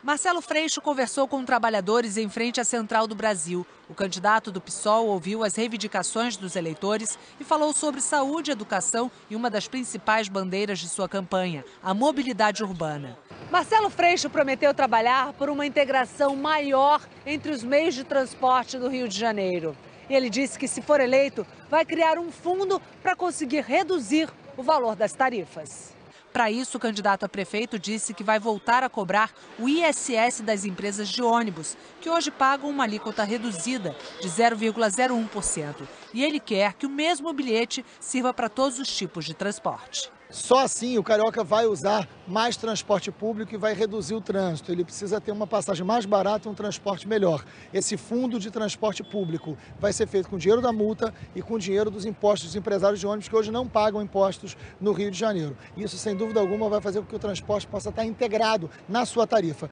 Marcelo Freixo conversou com trabalhadores em frente à Central do Brasil. O candidato do PSOL ouviu as reivindicações dos eleitores e falou sobre saúde educação e uma das principais bandeiras de sua campanha, a mobilidade urbana. Marcelo Freixo prometeu trabalhar por uma integração maior entre os meios de transporte do Rio de Janeiro. E ele disse que, se for eleito, vai criar um fundo para conseguir reduzir o valor das tarifas. Para isso, o candidato a prefeito disse que vai voltar a cobrar o ISS das empresas de ônibus, que hoje pagam uma alíquota reduzida de 0,01%. E ele quer que o mesmo bilhete sirva para todos os tipos de transporte. Só assim o carioca vai usar mais transporte público e vai reduzir o trânsito. Ele precisa ter uma passagem mais barata e um transporte melhor. Esse fundo de transporte público vai ser feito com dinheiro da multa e com dinheiro dos impostos dos empresários de ônibus que hoje não pagam impostos no Rio de Janeiro. Isso, sem dúvida alguma, vai fazer com que o transporte possa estar integrado na sua tarifa.